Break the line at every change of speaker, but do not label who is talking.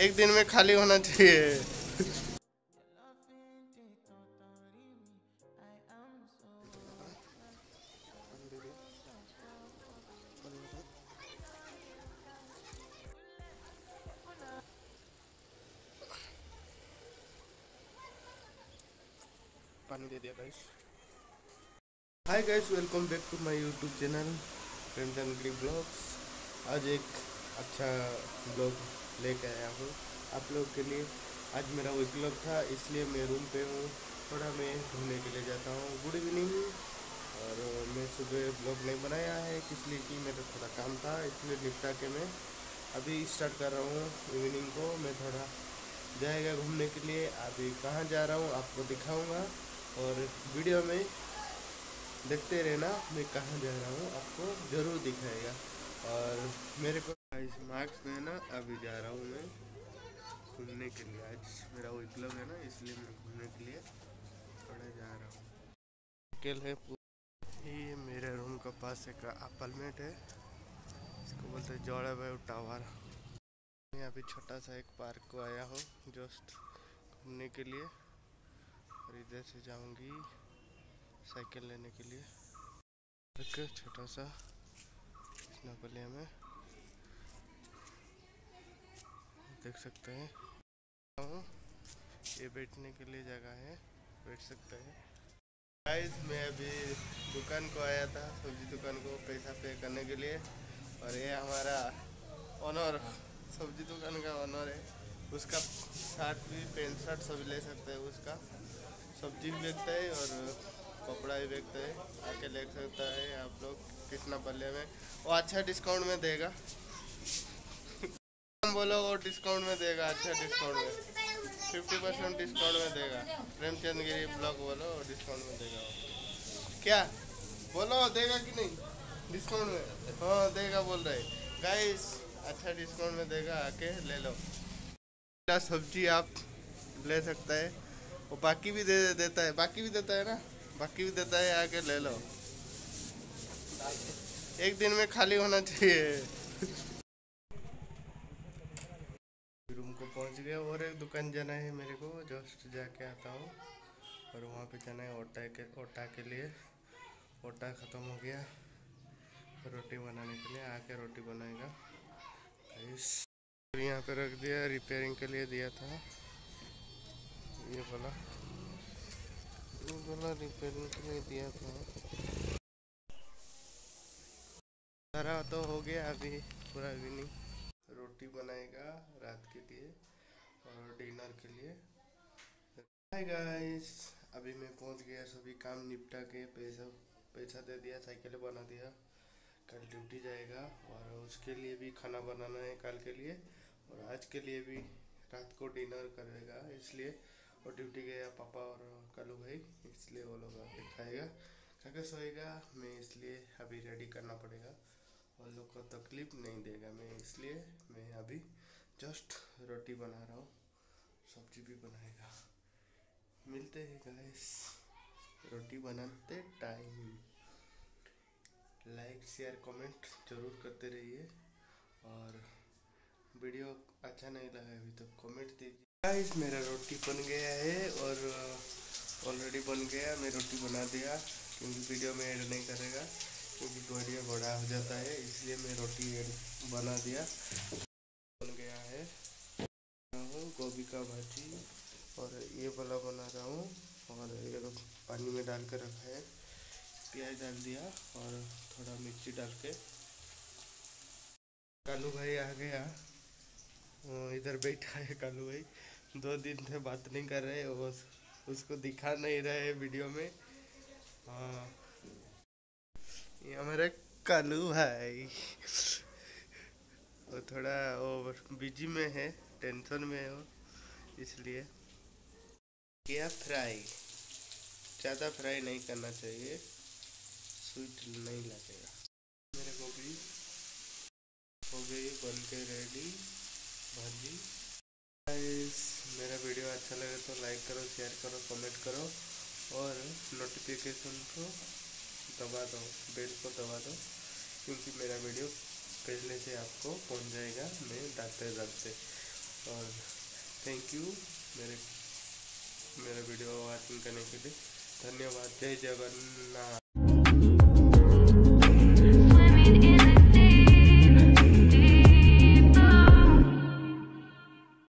एक दिन में खाली होना चाहिए। Hi guys welcome back to my YouTube channel Premchand Giri blogs आज एक अच्छा ब्लॉग लेके आया हूँ। आप लोग के लिए आज मेरा वीक ब्लॉग था, इसलिए मैं रूम पे हूँ। थोड़ा मैं घूमने के लिए जाता हूँ। गुड इवनिंग और मैं सुबह ब्लॉग नहीं बनाया है, इसलिए कि मेरा थोड़ा काम था, इसलिए निपटा के मैं अभी स्टार्ट कर रहा हूँ इवनिंग को। मैं थोड़ा जाएगा घूमने के लिए। अभी कहाँ जा रहा हूँ, आपको दिखाऊँगा। और वीडियो में देखते रहना, मैं कहाँ जा रहा हूँ, आपको ज़रूर दिखाएगा। और मेरे को मार्क्स में ना अभी जा रहा हूँ मैं घूमने के लिए। आज मेरा वही क्लब है ना, इसलिए मैं घूमने के लिए थोड़ा जा रहा हूँ। है ये मेरे रूम का पास एक अपार्टमेंट है। इसको बोलते हैं जोड़ा भाई टावर। मैं अभी छोटा सा एक पार्क को आया हूँ, जस्ट घूमने के लिए। और इधर से जाऊँगी साइकिल लेने के लिए। छोटा सा नकलिया में देख सकते हैं। ये बैठने के लिए जगह है, बैठ सकते हैं। गाइस मैं अभी दुकान को आया था, सब्ज़ी दुकान को पैसा पे करने के लिए। और ये हमारा ऑनर सब्ज़ी दुकान का ऑनर है। उसका शर्ट भी पेंट शर्ट सभी ले सकते हैं उसका। सब्ज़ी भी बेचता है और कपड़ा भी बेचता है। आके ले सकता है आप लोग, कितना पल्ले में। वो अच्छा डिस्काउंट में देगा। बोलो वो डिस्काउंट में देगा अच्छा डिस्काउंट में। फिफ्टी परसेंट डिस्काउंट में देगा। प्रेमचंद गिरी ब्लॉक बोलो डिस्काउंट में देगा। क्या? बोलो, देगा कि नहीं? डिस्काउंट में। हाँ देगा बोल रहे गाइस अच्छा डिस्काउंट में देगा, आके ले लो। सब्ज़ी आप ले सकता है? वो बाकी भी दे, देता है। बाकी भी देता है ना? बाकी भी देता है, आके ले लो। एक दिन में खाली होना चाहिए रूम को पहुँच गया और एक दुकान जाना है मेरे को, जस्ट जाके आता हूँ। और वहाँ पे जाना है ओटा के ओटा के लिए। ओटा ख़त्म हो गया रोटी बनाने के लिए, आके रोटी बनाएगा। इस यहाँ पे रख दिया रिपेयरिंग के लिए दिया था। ये बोला ये बोला रिपेयरिंग के लिए दिया था। सारा तो हो गया अभी, पूरा भी नहीं। रोटी बनाएगा रात के लिए। और डिनर के लिए। हाय गाइस अभी मैं पहुँच गया, सभी काम निपटा के पैसा पैसा दे दिया, साइकिल बना दिया। कल ड्यूटी जाएगा और उसके लिए भी खाना बनाना है कल के लिए। और आज के लिए भी रात को डिनर करेगा, इसलिए और ड्यूटी गया पापा और कलू भाई, इसलिए वो लोग आके खाएगा। खा सोएगा, मैं इसलिए अभी रेडी करना पड़ेगा। उन लोग को तकलीफ़ नहीं देगा, मैं इसलिए, मैं अभी जस्ट रोटी बना रहा हूँ, सब्ज़ी भी बनाएगा। मिलते हैं गाइस रोटी बनाते टाइम लाइक शेयर कमेंट ज़रूर करते रहिए। और वीडियो अच्छा नहीं लगा अभी तो कमेंट दीजिए। गाइस मेरा रोटी बन गया है और ऑलरेडी बन गया। मैं रोटी बना दिया, क्योंकि वीडियो में ऐड नहीं करेगा, क्योंकि गोलिया बड़ा हो जाता है, इसलिए मैं रोटी बना दिया। बन है गोभी का भाजी और ये वाला बना रहा हूँ और ये पानी में डाल कर रखा है, प्याज डाल दिया और थोड़ा मिर्ची डाल के। कालू भाई आ गया। इधर बैठा है कालू भाई। दो दिन से बात नहीं कर रहे, वो उसको दिखा नहीं रहे है वीडियो में। हाँ। ये हमारा कालू भाई। थोड़ा वो बिज़ी में है टेंशन में हो इसलिए। किया फ्राई ज़्यादा फ्राई नहीं करना चाहिए। स्वीट नहीं लगेगा। मेरे को भी हो गई, बन के रेडी भाजी। मेरा वीडियो अच्छा लगे तो लाइक करो शेयर करो कमेंट करो, और नोटिफिकेशन को दबा दो बेल को दबा दो, क्योंकि मेरा वीडियो पहले से आपको पहुँच जाएगा मैं डॉक्टर साहब से। और थैंक यू मेरे, मेरा वीडियो वाचिंग करने के लिए। धन्यवाद। जय जगन्नाथ।